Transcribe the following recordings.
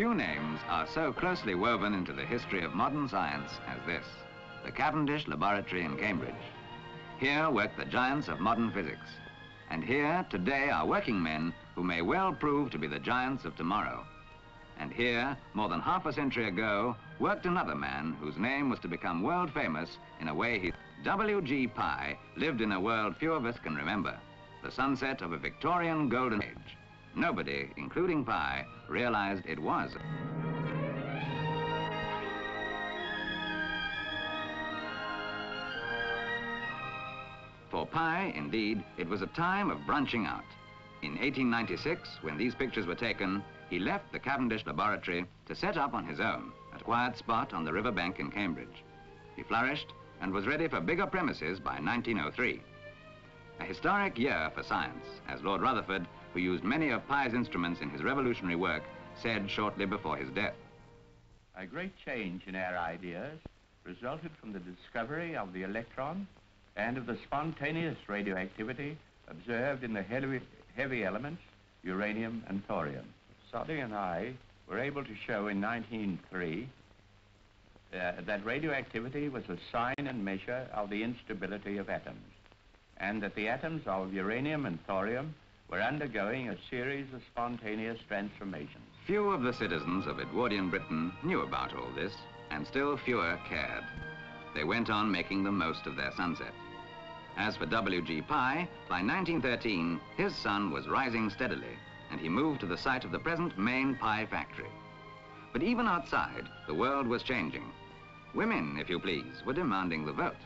Few names are so closely woven into the history of modern science as this, the Cavendish Laboratory in Cambridge. Here work the giants of modern physics. And here, today, are working men who may well prove to be the giants of tomorrow. And here, more than half a century ago, worked another man whose name was to become world famous in a way he... W.G. Pye lived in a world few of us can remember, the sunset of a Victorian golden age. Nobody, including Pye, realized it was. For Pye, indeed, it was a time of branching out. In 1896, when these pictures were taken, he left the Cavendish laboratory to set up on his own at a quiet spot on the river bank in Cambridge. He flourished and was ready for bigger premises by 1903. A historic year for science, as Lord Rutherford, who used many of Pye's instruments in his revolutionary work, said shortly before his death. A great change in our ideas resulted from the discovery of the electron and of the spontaneous radioactivity observed in the heavy, heavy elements, uranium and thorium. Soddy and I were able to show in 1903 uh, that radioactivity was a sign and measure of the instability of atoms, and that the atoms of uranium and thorium were undergoing a series of spontaneous transformations. Few of the citizens of Edwardian Britain knew about all this, and still fewer cared. They went on making the most of their sunset. As for W.G. Pye, by 1913, his sun was rising steadily, and he moved to the site of the present main Pye factory. But even outside, the world was changing. Women, if you please, were demanding the vote.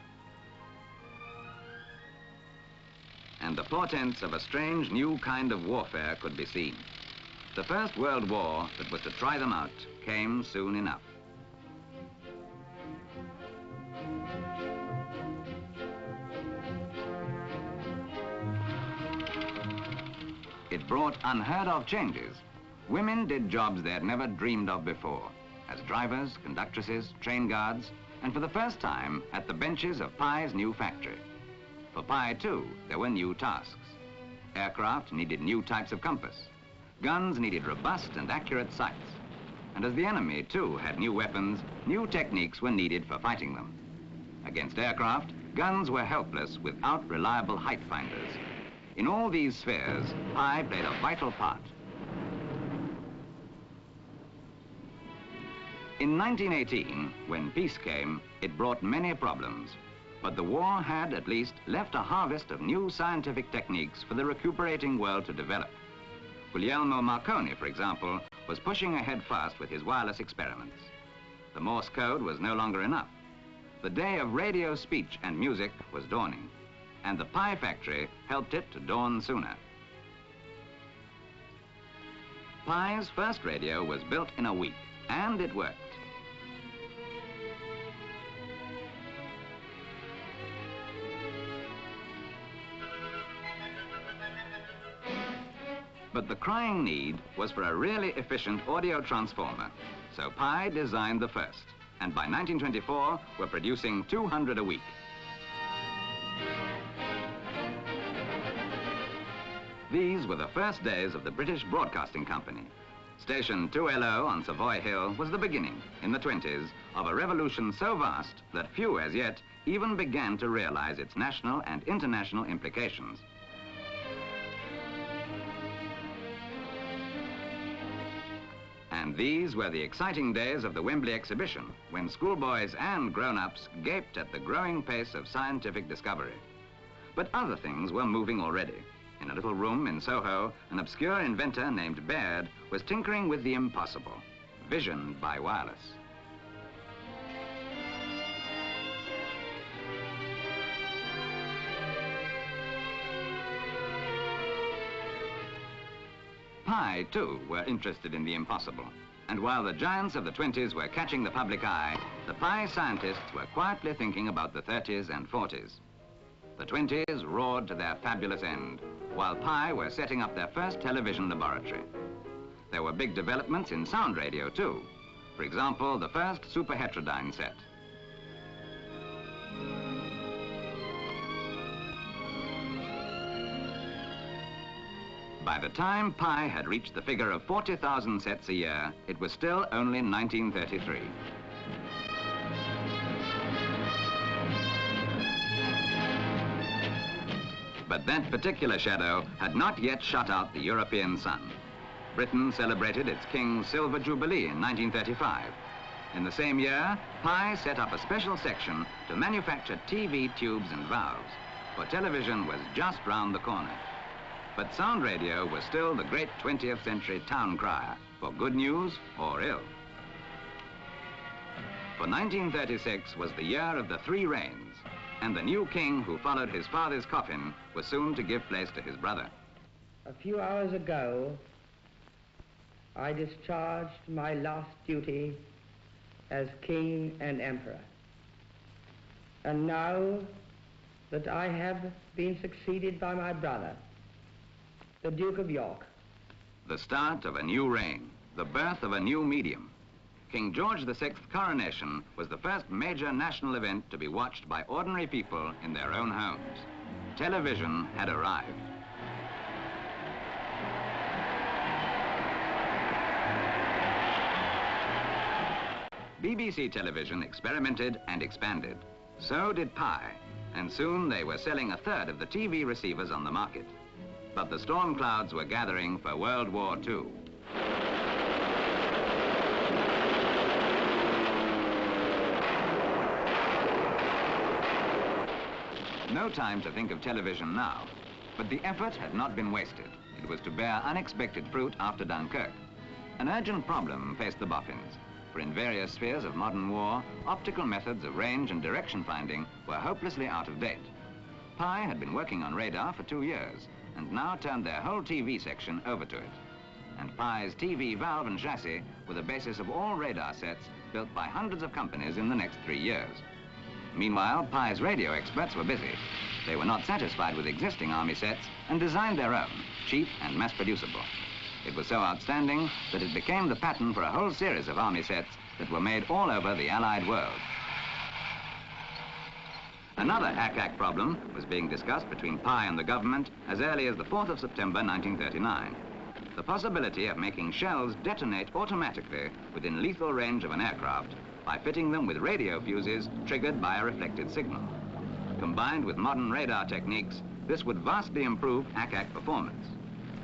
And the portents of a strange new kind of warfare could be seen. The First World War that was to try them out came soon enough. It brought unheard of changes. Women did jobs they had never dreamed of before, as drivers, conductresses, train guards, and for the first time at the benches of Pye's new factory. For Pye too, there were new tasks. Aircraft needed new types of compass. Guns needed robust and accurate sights. And as the enemy, too, had new weapons, new techniques were needed for fighting them. Against aircraft, guns were helpless without reliable height finders, in all these spheres, Pye played a vital part. In 1918, when peace came, it brought many problems. But the war had, at least, left a harvest of new scientific techniques for the recuperating world to develop. Guglielmo Marconi, for example, was pushing ahead fast with his wireless experiments. The Morse code was no longer enough. The day of radio speech and music was dawning and the Pye factory helped it to dawn sooner. Pye's first radio was built in a week, and it worked. But the crying need was for a really efficient audio transformer, so Pye designed the first, and by 1924 were producing 200 a week. These were the first days of the British Broadcasting Company. Station 2LO on Savoy Hill was the beginning, in the 20s, of a revolution so vast that few as yet even began to realize its national and international implications. These were the exciting days of the Wembley exhibition, when schoolboys and grown-ups gaped at the growing pace of scientific discovery. But other things were moving already. In a little room in Soho, an obscure inventor named Baird was tinkering with the impossible, vision by wireless. Pye, too, were interested in the impossible. And while the giants of the 20s were catching the public eye, the Pye scientists were quietly thinking about the 30s and 40s. The 20s roared to their fabulous end while Pye were setting up their first television laboratory. There were big developments in sound radio, too. For example, the first superheterodyne set. By the time Pye had reached the figure of 40,000 sets a year, it was still only 1933. But that particular shadow had not yet shut out the European sun. Britain celebrated its King's Silver Jubilee in 1935. In the same year, Pye set up a special section to manufacture TV tubes and valves, for television was just round the corner. But sound radio was still the great 20th century town crier, for good news or ill. For 1936 was the year of the three reigns, and the new king who followed his father's coffin was soon to give place to his brother. A few hours ago, I discharged my last duty as king and emperor. And now that I have been succeeded by my brother, the Duke of York. The start of a new reign, the birth of a new medium. King George VI's coronation was the first major national event to be watched by ordinary people in their own homes. Television had arrived. BBC television experimented and expanded. So did Pye, and soon they were selling a third of the TV receivers on the market. But the storm clouds were gathering for World War II. No time to think of television now, but the effort had not been wasted. It was to bear unexpected fruit after Dunkirk. An urgent problem faced the boffins, for in various spheres of modern war, optical methods of range and direction finding were hopelessly out of date. Pye had been working on radar for two years, and now turned their whole TV section over to it. And Pye's TV valve and chassis were the basis of all radar sets built by hundreds of companies in the next three years. Meanwhile, Pye's radio experts were busy. They were not satisfied with existing Army sets and designed their own, cheap and mass-producible. It was so outstanding that it became the pattern for a whole series of Army sets that were made all over the Allied world. Another ack-ack problem was being discussed between Pye and the government as early as the 4th of September 1939. The possibility of making shells detonate automatically within lethal range of an aircraft by fitting them with radio fuses triggered by a reflected signal. Combined with modern radar techniques, this would vastly improve ack-ack performance.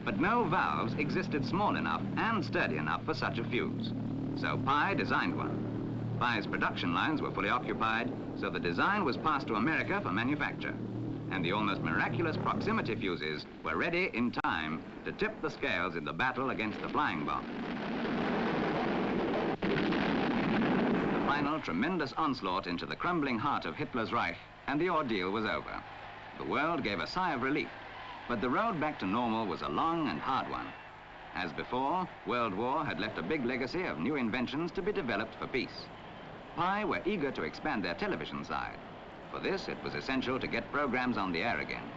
But no valves existed small enough and sturdy enough for such a fuse. So Pye designed one. Pye's production lines were fully occupied, so the design was passed to America for manufacture. And the almost miraculous proximity fuses were ready in time to tip the scales in the battle against the flying bomb. The final tremendous onslaught into the crumbling heart of Hitler's Reich, and the ordeal was over. The world gave a sigh of relief, but the road back to normal was a long and hard one. As before, World War had left a big legacy of new inventions to be developed for peace. Pye were eager to expand their television side. For this, it was essential to get programs on the air again.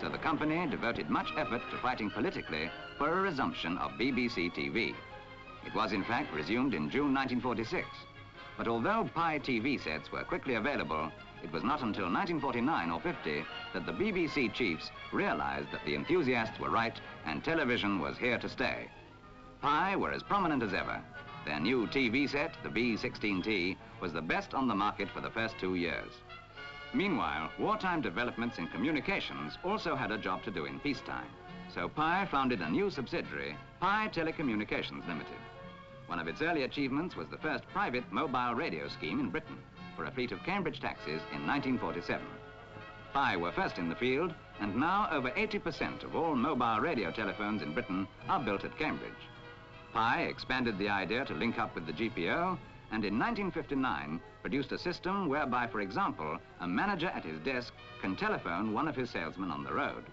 So the company devoted much effort to fighting politically for a resumption of BBC TV. It was, in fact, resumed in June 1946. But although Pye TV sets were quickly available, it was not until 1949 or 50 that the BBC chiefs realized that the enthusiasts were right and television was here to stay. Pye were as prominent as ever, their new TV set, the B16T, was the best on the market for the first two years. Meanwhile, wartime developments in communications also had a job to do in peacetime. So Pye founded a new subsidiary, Pye Telecommunications Limited. One of its early achievements was the first private mobile radio scheme in Britain for a fleet of Cambridge taxis in 1947. Pye were first in the field, and now over 80% of all mobile radio telephones in Britain are built at Cambridge. Pye expanded the idea to link up with the GPO and in 1959 produced a system whereby, for example, a manager at his desk can telephone one of his salesmen on the road.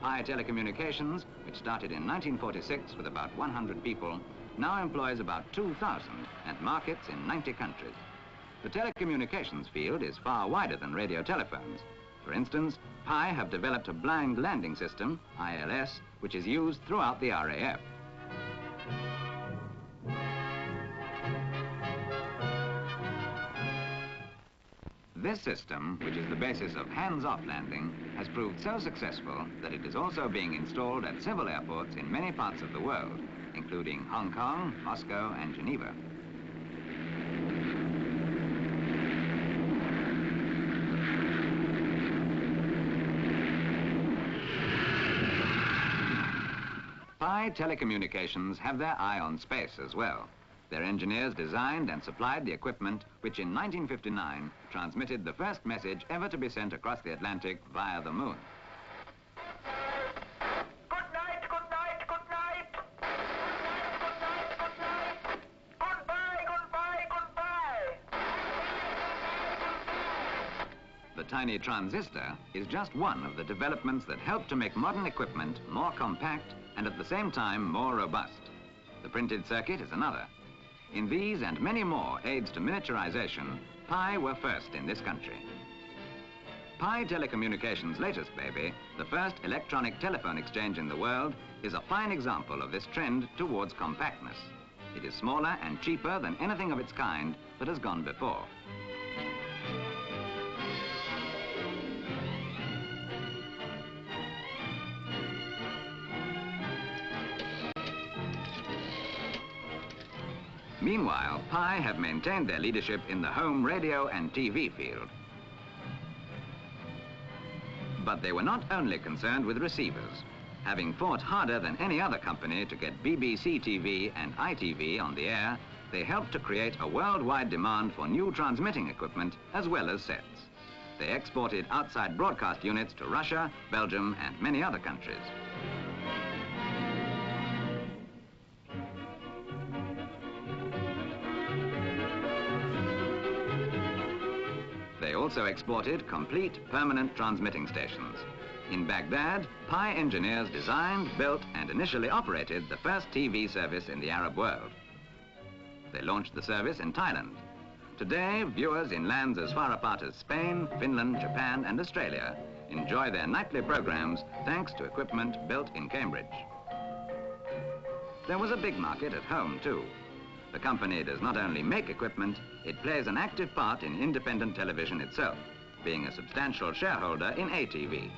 Pye Telecommunications, which started in 1946 with about 100 people, now employs about 2,000 and markets in 90 countries. The telecommunications field is far wider than radio telephones. For instance, Pye have developed a blind landing system, ILS, which is used throughout the RAF. This system, which is the basis of hands-off landing, has proved so successful that it is also being installed at civil airports in many parts of the world, including Hong Kong, Moscow, and Geneva. Pye Telecommunications have their eye on space as well. Their engineers designed and supplied the equipment which in 1959 transmitted the first message ever to be sent across the Atlantic via the moon. Good night, good night, good night. Good night, good night, good night. Goodbye, goodbye, goodbye. The tiny transistor is just one of the developments that help to make modern equipment more compact and at the same time more robust. The printed circuit is another. In these and many more aids to miniaturization, Pye were first in this country. Pye Telecommunications' latest baby, the first electronic telephone exchange in the world, is a fine example of this trend towards compactness. It is smaller and cheaper than anything of its kind that has gone before. Meanwhile, Pye have maintained their leadership in the home radio and TV field. But they were not only concerned with receivers. Having fought harder than any other company to get BBC TV and ITV on the air, they helped to create a worldwide demand for new transmitting equipment as well as sets. They exported outside broadcast units to Russia, Belgium, and many other countries. Also exported complete permanent transmitting stations. In Baghdad, Pye engineers designed, built, and initially operated the first TV service in the Arab world. They launched the service in Thailand. Today, viewers in lands as far apart as Spain, Finland, Japan, and Australia enjoy their nightly programs thanks to equipment built in Cambridge. There was a big market at home, too. The company does not only make equipment, it plays an active part in independent television itself, being a substantial shareholder in ATV.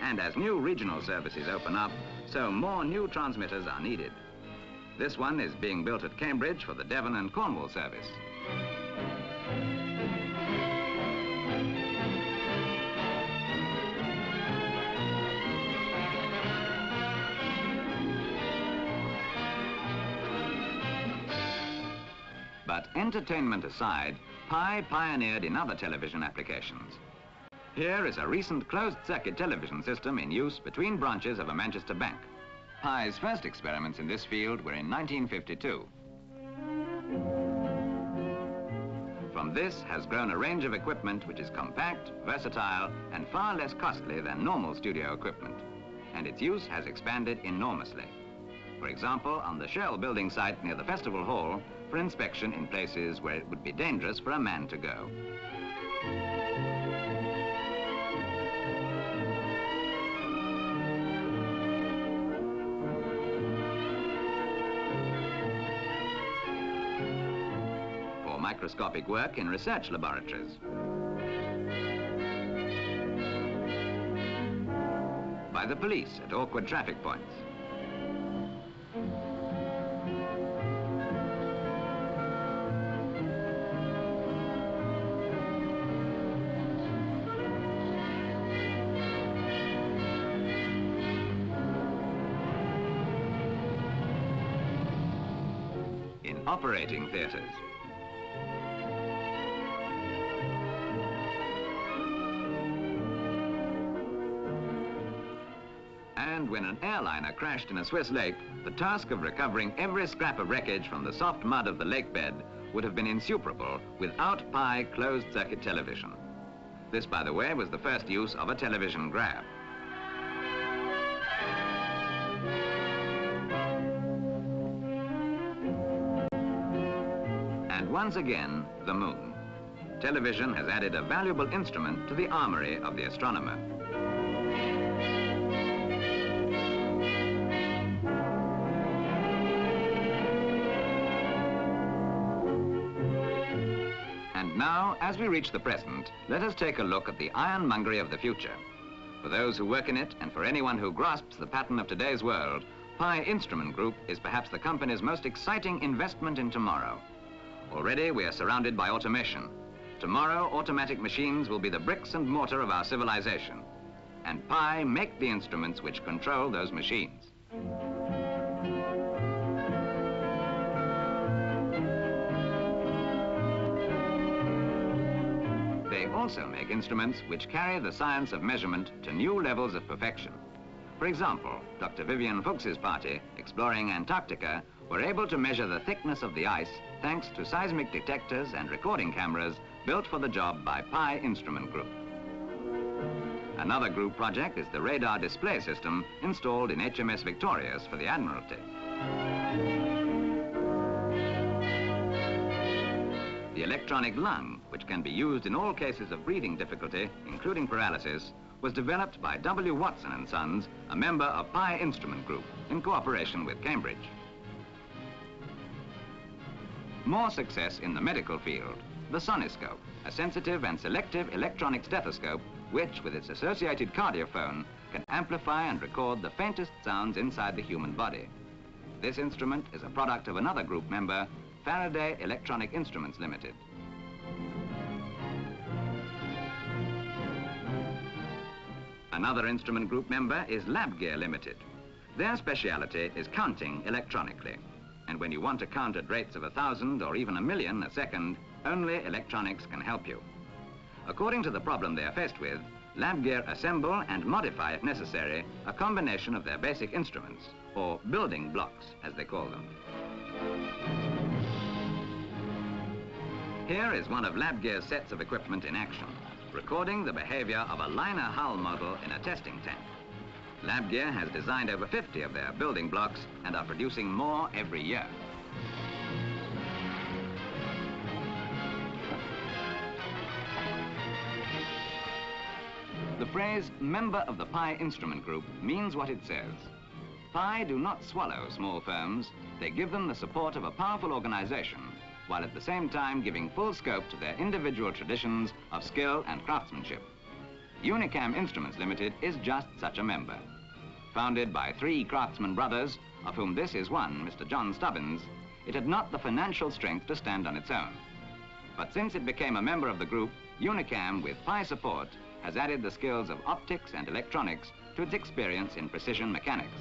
And as new regional services open up, so more new transmitters are needed. This one is being built at Cambridge for the Devon and Cornwall service. But entertainment aside, Pye pioneered in other television applications. Here is a recent closed-circuit television system in use between branches of a Manchester bank. Pye's first experiments in this field were in 1952. From this has grown a range of equipment which is compact, versatile, and far less costly than normal studio equipment. And its use has expanded enormously. For example, on the Shell building site near the Festival Hall, for inspection in places where it would be dangerous for a man to go. For microscopic work in research laboratories. By the police at awkward traffic points. Operating theaters. And when an airliner crashed in a Swiss lake, the task of recovering every scrap of wreckage from the soft mud of the lake bed would have been insuperable without Pye closed-circuit television. This, by the way, was the first use of a television grab. Once again, the moon. Television has added a valuable instrument to the armory of the astronomer. And now, as we reach the present, let us take a look at the ironmongery of the future. For those who work in it and for anyone who grasps the pattern of today's world, Pye Instrument Group is perhaps the company's most exciting investment in tomorrow. Already we are surrounded by automation. Tomorrow, automatic machines will be the bricks and mortar of our civilization. And Pye make the instruments which control those machines. They also make instruments which carry the science of measurement to new levels of perfection. For example, Dr. Vivian Fuchs's party, exploring Antarctica, were able to measure the thickness of the ice thanks to seismic detectors and recording cameras built for the job by Pye Instrument Group. Another group project is the radar display system installed in HMS Victorious for the Admiralty. The electronic lung, which can be used in all cases of breathing difficulty, including paralysis, was developed by W. Watson and Sons, a member of Pye Instrument Group, in cooperation with Cambridge. More success in the medical field. The soniscope, a sensitive and selective electronic stethoscope, which, with its associated cardiophone, can amplify and record the faintest sounds inside the human body. This instrument is a product of another group member, Faraday Electronic Instruments Limited. Another instrument group member is LabGear Limited. Their speciality is counting electronically. And when you want to count at rates of a thousand or even a million a second, only electronics can help you. According to the problem they are faced with, LabGear assemble and modify, if necessary, a combination of their basic instruments, or building blocks, as they call them. Here is one of LabGear's sets of equipment in action, recording the behavior of a liner hull model in a testing tank. LabGear has designed over 50 of their building blocks and are producing more every year. The phrase member of the Pye Instrument Group means what it says. Pye do not swallow small firms. They give them the support of a powerful organization, while at the same time giving full scope to their individual traditions of skill and craftsmanship. Unicam Instruments Limited is just such a member. Founded by three craftsman brothers, of whom this is one, Mr. John Stubbins, it had not the financial strength to stand on its own. But since it became a member of the group, Unicam, with Pye support, has added the skills of optics and electronics to its experience in precision mechanics.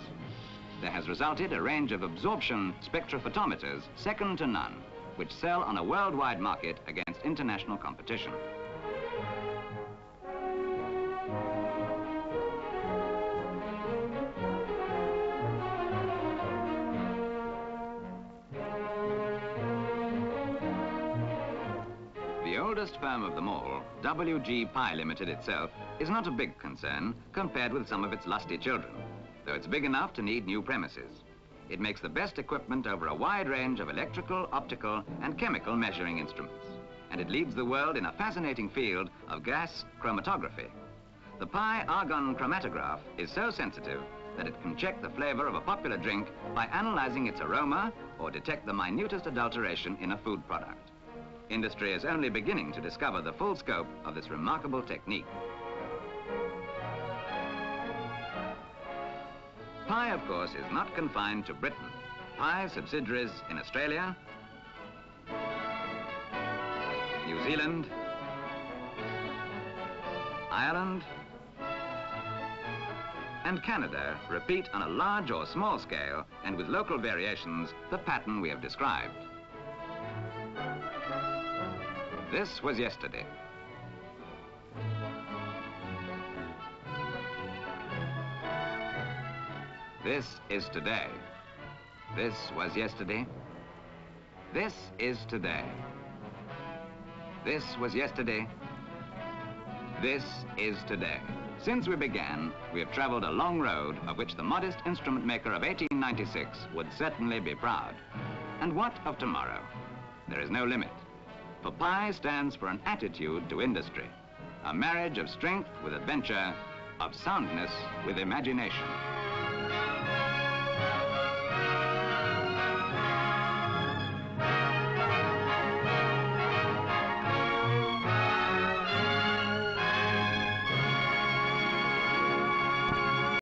There has resulted a range of absorption spectrophotometers second to none, which sell on a worldwide market against international competition. Oldest firm of them all, WG Pye Limited itself, is not a big concern compared with some of its lusty children, though it's big enough to need new premises. It makes the best equipment over a wide range of electrical, optical, and chemical measuring instruments. And it leads the world in a fascinating field of gas chromatography. The Pye argon chromatograph is so sensitive that it can check the flavor of a popular drink by analyzing its aroma or detect the minutest adulteration in a food product. Industry is only beginning to discover the full scope of this remarkable technique. Pye, of course, is not confined to Britain. Pye subsidiaries in Australia, New Zealand, Ireland, and Canada repeat on a large or small scale and with local variations the pattern we have described. This was yesterday. This is today. This was yesterday. This is today. This was yesterday. This is today. Since we began, we have traveled a long road of which the modest instrument maker of 1896 would certainly be proud. And what of tomorrow? There is no limit. Pye stands for an attitude to industry, a marriage of strength with adventure, of soundness with imagination.